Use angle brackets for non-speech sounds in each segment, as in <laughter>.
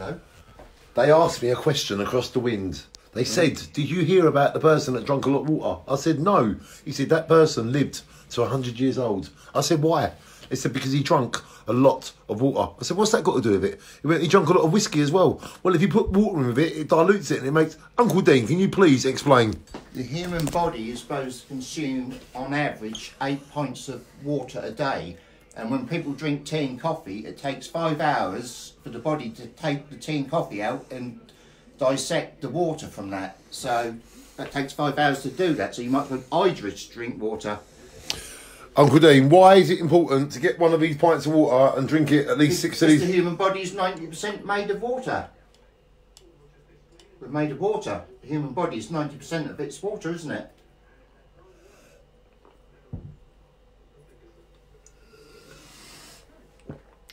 Hello. They asked me a question across the wind. They mm. said, Did you hear about the person that drank a lot of water? I said, No. He said, That person lived to 100 years old. I said, Why? They said, Because he drank a lot of water. I said, What's that got to do with it? He went, He drank a lot of whiskey as well. Well, if you put water in with it, it dilutes it and it makes. Uncle Dean, can you please explain? The human body is supposed to consume, on average, eight pints of water a day. And when people drink tea and coffee, it takes five hours for the body to take the tea and coffee out and dissect the water from that. So that takes five hours to do that. So you might as well I just drink water. Uncle Dean, why is it important to get one of these pints of water and drink it at least six of Because the human body is 90% made of water. We're made of water. The human body is 90% of its water, isn't it?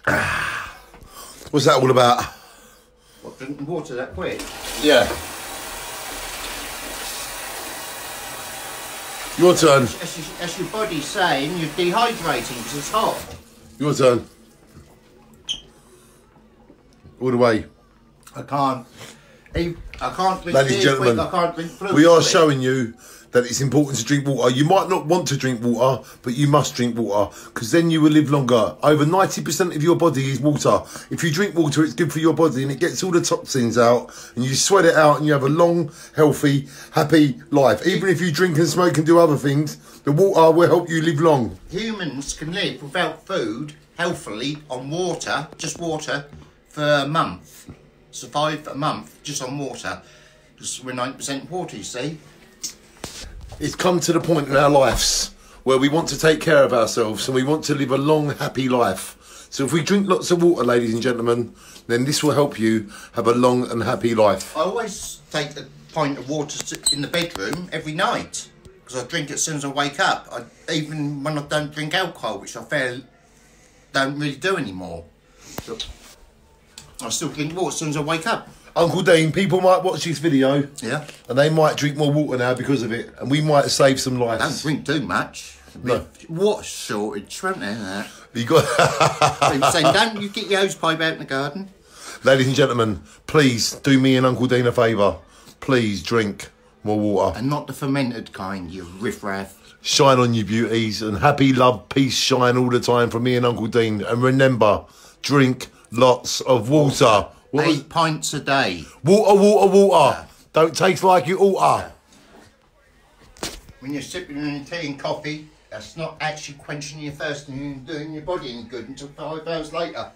<sighs> What's that all about? What, drinking water that quick? Yeah. Your turn. As, you- as your body's saying, you're dehydrating because it's hot. Your turn. All the way. I can't. I can't drink Ladies and quick, gentlemen, I can't drink We are quick. showing you that it's important to drink water. You might not want to drink water, but you must drink water because then you will live longer. Over 90% of your body is water. If you drink water, it's good for your body and it gets all the toxins out and you sweat it out and you have a long, healthy, happy life. Even if you drink and smoke and do other things, the water will help you live long. Humans can live without food, healthily, on water, just water, for a month. Survive a month just on water. Because we're 90% water, you see. It's come to the point in our lives where we want to take care of ourselves and we want to live a long, happy life. So if we drink lots of water, ladies and gentlemen, then this will help you have a long and happy life. I always take a pint of water in the bedroom every night because I drink it as soon as I wake up. I, even when I don't drink alcohol, which I fairly don't really do anymore. I still drink water as soon as I wake up. Uncle Dean, people might watch this video Yeah. and they might drink more water now because of it, and we might save some lives. Don't drink too much. No. What shortage, won't there? That. You got, saying, don't you get your hose pipe out in the garden? ladies and gentlemen, please do me and Uncle Dean a favour. Please drink more water. And not the fermented kind, you riffraff. Shine on you beauties and happy love, peace, shine all the time from me and Uncle Dean. And remember, drink lots of water. What was- Eight pints a day. Water, water, water. Don't taste like you oughta. When you're sipping your tea and coffee, that's not actually quenching your thirst and doing your body any good until five hours later.